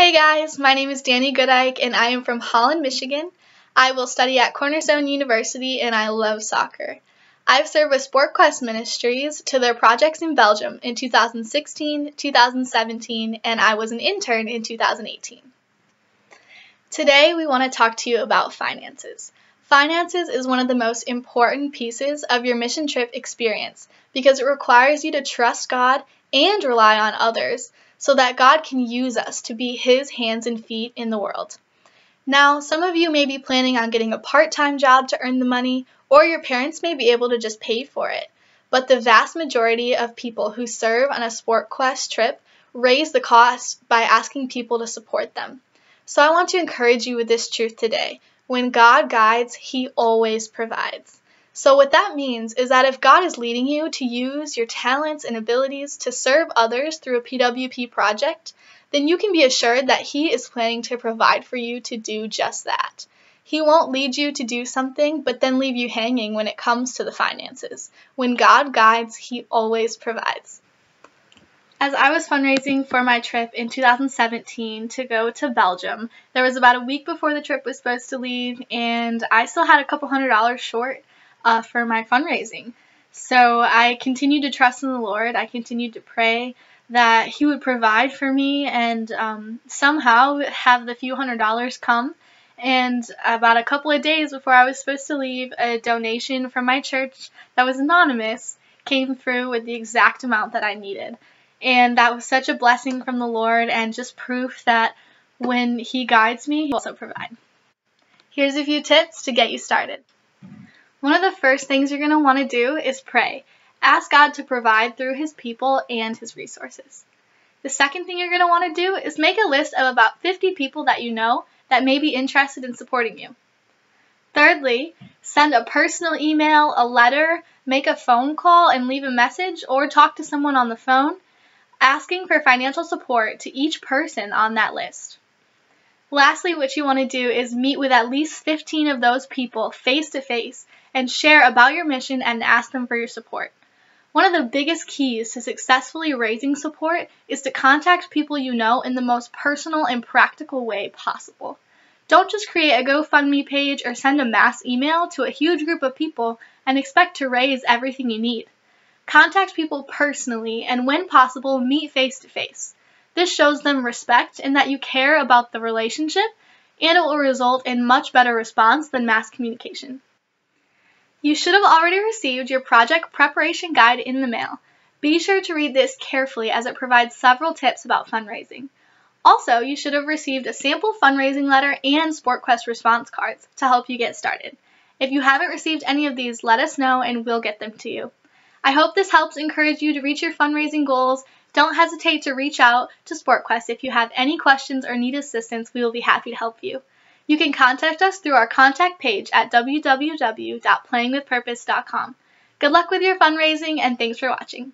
Hey guys, my name is Dani Goodike and I am from Holland, Michigan. I will study at Cornerstone University and I love soccer. I've served with SportQuest Ministries to their projects in Belgium in 2016, 2017, and I was an intern in 2018. Today we want to talk to you about finances. Finances is one of the most important pieces of your mission trip experience because it requires you to trust God and rely on others so that God can use us to be His hands and feet in the world. Now, some of you may be planning on getting a part time job to earn the money, or your parents may be able to just pay for it. But the vast majority of people who serve on a SportQuest trip raise the cost by asking people to support them. So I want to encourage you with this truth today. When God guides, He always provides. So, what that means is that if God is leading you to use your talents and abilities to serve others through a PWP project, then you can be assured that He is planning to provide for you to do just that. He won't lead you to do something, but then leave you hanging when it comes to the finances. When God guides, He always provides. As I was fundraising for my trip in 2017 to go to Belgium, there was about a week before the trip was supposed to leave, and I still had a couple hundred dollars short uh, for my fundraising. So I continued to trust in the Lord. I continued to pray that He would provide for me and um, somehow have the few hundred dollars come. And about a couple of days before I was supposed to leave, a donation from my church that was anonymous came through with the exact amount that I needed. And that was such a blessing from the Lord and just proof that when He guides me, He also provide. Here's a few tips to get you started. One of the first things you're going to want to do is pray. Ask God to provide through His people and His resources. The second thing you're going to want to do is make a list of about 50 people that you know that may be interested in supporting you. Thirdly, send a personal email, a letter, make a phone call and leave a message, or talk to someone on the phone asking for financial support to each person on that list. Lastly, what you want to do is meet with at least 15 of those people face to face and share about your mission and ask them for your support. One of the biggest keys to successfully raising support is to contact people you know in the most personal and practical way possible. Don't just create a GoFundMe page or send a mass email to a huge group of people and expect to raise everything you need. Contact people personally and, when possible, meet face to face. This shows them respect and that you care about the relationship, and it will result in much better response than mass communication. You should have already received your project preparation guide in the mail. Be sure to read this carefully as it provides several tips about fundraising. Also, you should have received a sample fundraising letter and SportQuest response cards to help you get started. If you haven't received any of these, let us know and we'll get them to you. I hope this helps encourage you to reach your fundraising goals. Don't hesitate to reach out to SportQuest if you have any questions or need assistance. We will be happy to help you. You can contact us through our contact page at www.playingwithpurpose.com. Good luck with your fundraising and thanks for watching.